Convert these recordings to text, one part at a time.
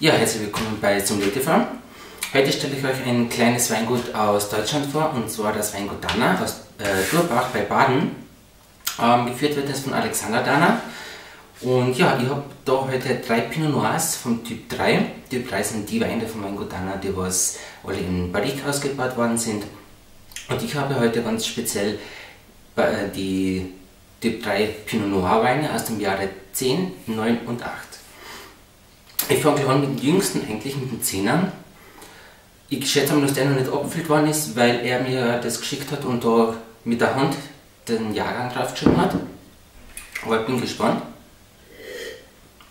Ja, herzlich willkommen bei zum TV. Heute stelle ich euch ein kleines Weingut aus Deutschland vor, und zwar das Weingut Dana aus äh, Durbach bei Baden. Ähm, geführt wird es von Alexander Dana. Und ja, ich habe da heute drei Pinot Noirs vom Typ 3. Typ 3 sind die Weine von Weingut Dana, die was alle in Barrique ausgebaut worden sind. Und ich habe heute ganz speziell äh, die Typ 3 Pinot Noir Weine aus dem Jahre 10, 9 und 8. Ich fange an mit dem jüngsten, eigentlich mit den Zehnern. Ich schätze mal, dass der noch nicht abgefüllt worden ist, weil er mir das geschickt hat und da mit der Hand den Jahrgang draufgeschrieben hat. Aber ich bin gespannt.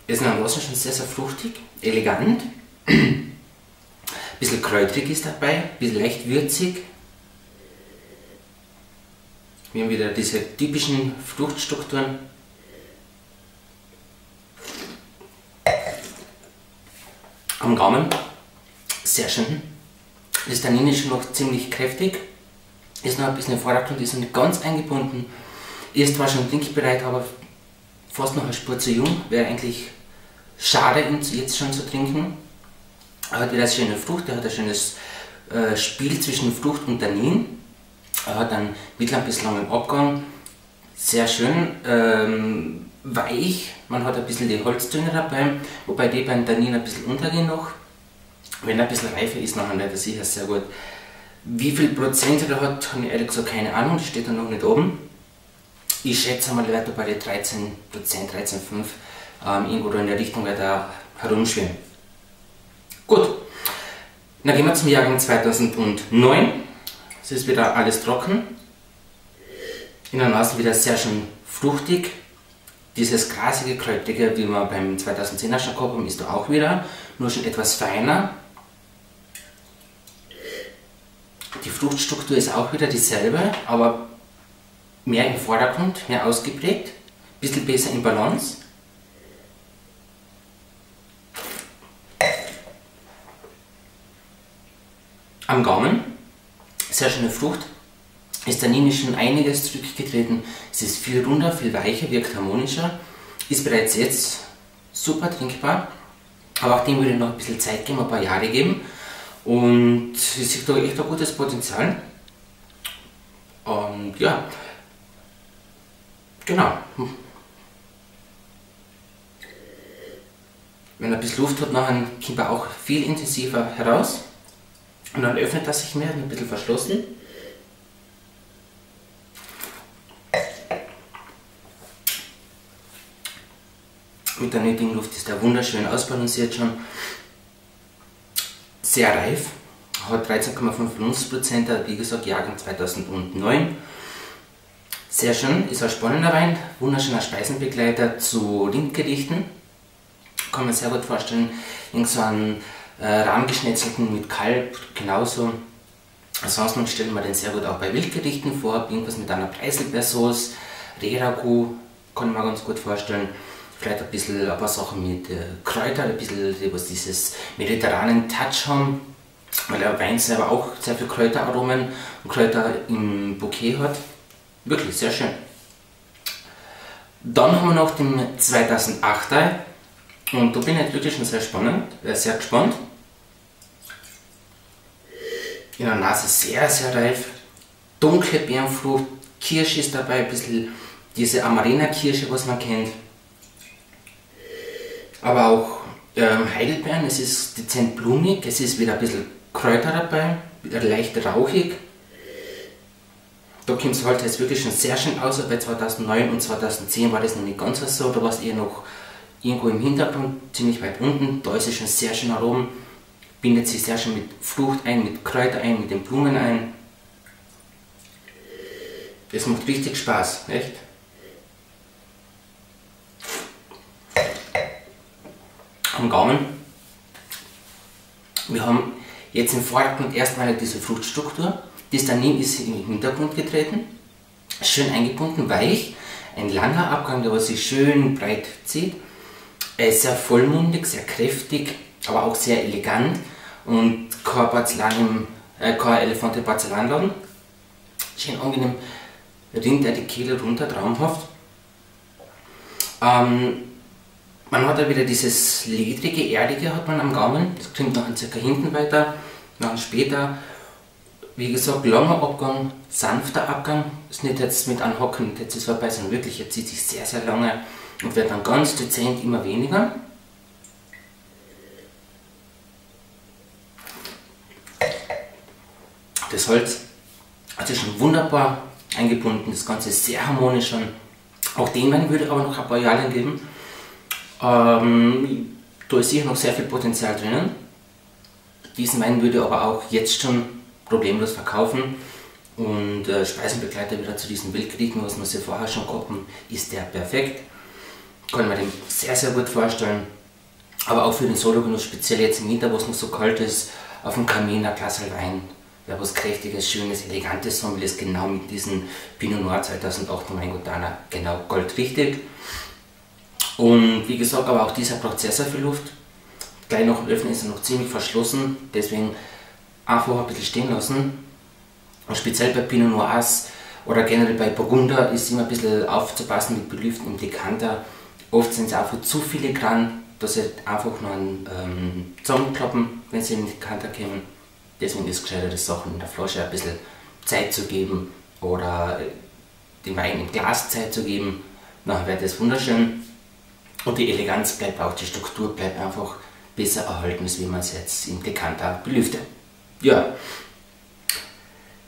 Ist nach Wasser schon sehr, sehr fruchtig, elegant. Bisschen kräutrig ist dabei, bisschen leicht würzig. Wir haben wieder diese typischen Fruchtstrukturen. Am Gaumen. Sehr schön. Das Tannin ist noch ziemlich kräftig. Ist noch ein bisschen im Vordergrund, ist noch nicht ganz eingebunden. Ist zwar schon trinkbereit, aber fast noch eine Spur zu jung. Wäre eigentlich schade, ihn jetzt schon zu trinken. Er hat wieder eine schöne Frucht, er hat ein schönes äh, Spiel zwischen Frucht und Tannin. Er hat einen mittleren bis langen Abgang. Sehr schön. Ähm, weich, man hat ein bisschen die Holztöne dabei, wobei die beim Tannin ein bisschen untergehen noch. Wenn er ein bisschen reifer ist, nachher nicht sicher sehr gut. Wie viel Prozent er hat, habe ich ehrlich gesagt keine Ahnung, das steht da noch nicht oben. Ich schätze mal, er wird bei den 13% 13,5 ähm, irgendwo in der Richtung er herumschwimmen. Gut, dann gehen wir zum Jahrgang 2009. Es ist wieder alles trocken. In der Nase wieder sehr schön fruchtig, dieses grasige, kräutrige, wie wir beim 2010er schon gehabt haben, ist da auch wieder, nur schon etwas feiner. Die Fruchtstruktur ist auch wieder dieselbe, aber mehr im Vordergrund, mehr ausgeprägt, ein bisschen besser in Balance. Am Gaumen, sehr schöne Frucht, ist der Nini schon einiges zurückgetreten. Es ist viel runder, viel weicher, wirkt harmonischer, ist bereits jetzt super trinkbar. Aber auch dem würde ich noch ein bisschen Zeit geben, ein paar Jahre geben. Und es ist da echt ein gutes Potenzial. Und ja, genau. Wenn er ein bisschen Luft hat, nachher kommt er auch viel intensiver heraus. Und dann öffnet er sich mehr, ein bisschen verschlossen. Mit der nötigen Luft ist er wunderschön ausbalanciert schon. Sehr reif, hat 13,5 wie gesagt Jahrgang 2009. Sehr schön, ist ein spannender Wein, wunderschöner Speisenbegleiter zu Rindgerichten. Kann man sehr gut vorstellen, irgend so einen äh, Rahmgeschnetzelten mit Kalb, genauso. Ansonsten stellen wir den sehr gut auch bei Wildgerichten vor, irgendwas mit einer Preiselbeersauce, Rehragout, kann man ganz gut vorstellen vielleicht ein bisschen ein paar Sachen mit äh, Kräutern, ein bisschen was dieses mediterranen Touch haben, weil der Wein selber auch sehr viel Kräuteraromen und Kräuter im Bouquet hat. Wirklich sehr schön. Dann haben wir noch den 2008er und da bin ich wirklich schon sehr spannend, äh, sehr gespannt. In der Nase sehr, sehr reif. Dunkle Beerenfrucht, Kirsche ist dabei, ein bisschen diese Amarena-Kirsche, was man kennt aber auch ähm, Heidelbeeren, es ist dezent blumig, es ist wieder ein bisschen Kräuter dabei, leicht rauchig. Da kommt es halt wirklich schon sehr schön aus, bei 2009 und 2010 war das noch nicht ganz so, da war es eher noch irgendwo im Hintergrund, ziemlich weit unten, da ist es schon sehr schön Aromen, bindet sich sehr schön mit Frucht ein, mit Kräuter ein, mit den Blumen ein. Das macht richtig Spaß, echt? Am Gaumen. Wir haben jetzt im Vordergrund erstmal diese Fruchtstruktur. Das Tannin ist im Hintergrund getreten, schön eingebunden, weich, ein langer Abgang, der sich schön breit zieht. Er ist sehr vollmundig, sehr kräftig, aber auch sehr elegant und kein, Porzellan äh, kein Elefante Porzellanladen. Schön angenehm rinnt er die Kehle runter, traumhaft. Ähm, Man hat da wieder dieses ledrige, erdige hat man am Gaumen. Das kommt noch ein circa hinten weiter. Dann später, wie gesagt, langer Abgang, sanfter Abgang. Ist nicht jetzt mit Anhocken, jetzt ist vorbei, sondern wirklich, er zieht sich sehr, sehr lange und wird dann ganz dezent immer weniger. Das Holz hat sich schon wunderbar eingebunden, das Ganze ist sehr harmonisch schon. Auch den würde ich aber noch ein paar Jahre geben. Ähm, da ist sicher noch sehr viel Potenzial drinnen. Diesen Wein würde aber auch jetzt schon problemlos verkaufen. Und äh, Speisenbegleiter wieder zu diesen Wildgerichten, was wir sie vorher schon haben, ist der perfekt. Kann man dem sehr, sehr gut vorstellen. Aber auch für den Sologenuss, speziell jetzt im Winter, wo es noch so kalt ist, auf dem Kamin ein Glas Wein ja, was Kräftiges, Schönes, Elegantes will, ist genau mit diesem Pinot Noir 2008 Maingotana genau goldrichtig. Und wie gesagt, aber auch dieser sehr viel Luft. Gleich nach dem Öffnen ist er noch ziemlich verschlossen, deswegen einfach ein bisschen stehen lassen. Und speziell bei Pinot Noirs oder generell bei Burgunder ist immer ein bisschen aufzupassen mit Belüften im Dekanter. Oft sind es einfach zu viele Gramm, dass sie einfach noch einen ähm, zusammenklappen, wenn sie in den Dekanter kommen. Deswegen ist es gescheiter, die Sachen in der Flasche ein bisschen Zeit zu geben oder dem Wein im Glas Zeit zu geben. Nachher wird das wunderschön. Und die Eleganz bleibt auch, die Struktur bleibt einfach besser erhalten, als wie man es jetzt im Dekanter belüftet. Ja,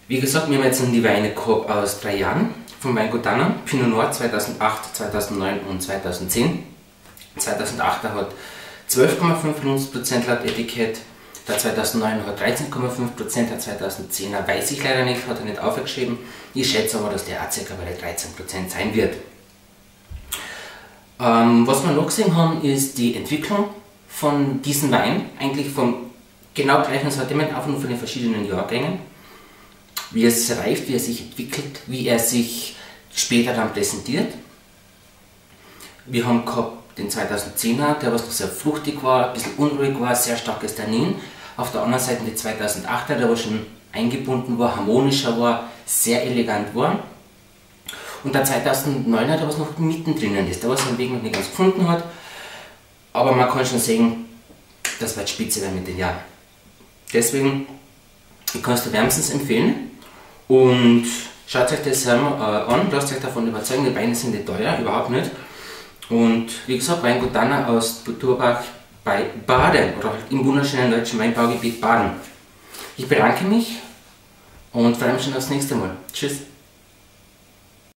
wie gesagt, wir haben jetzt die Weine gehabt aus drei Jahren von Weingut Danner, Pinot Noir 2008, 2009 und 2010. 2008 hat 12,5% laut Etikett, der 2009 hat 13,5%, der 2010er weiß ich leider nicht, hat er nicht aufgeschrieben. Ich schätze aber, dass der auch ca. bei 13% sein wird. Ähm, was wir noch gesehen haben, ist die Entwicklung von diesem Wein, eigentlich vom genau gleichen Sortiment, auch nur von den verschiedenen Jahrgängen. Wie es reift, wie er sich entwickelt, wie er sich später dann präsentiert. Wir haben gehabt den 2010er, der was noch sehr fruchtig war, ein bisschen unruhig war, sehr starkes Tannin. Auf der anderen Seite die 2008er, der was schon eingebunden war, harmonischer war, sehr elegant war. Und der 2009er, der was noch mittendrin ist, der was seinen Weg noch nicht ganz gefunden hat. Aber man kann schon sehen, das wird spitze werden mit den Jahren. Deswegen, ich kann es dir wärmstens empfehlen. Und schaut euch das an, lasst euch davon überzeugen, die Beine sind nicht teuer, überhaupt nicht. Und wie gesagt, Weingut Danner aus Turbach bei Baden oder halt im wunderschönen deutschen Weinbaugebiet Baden. Ich bedanke mich und freue mich schon aufs nächste Mal. Tschüss.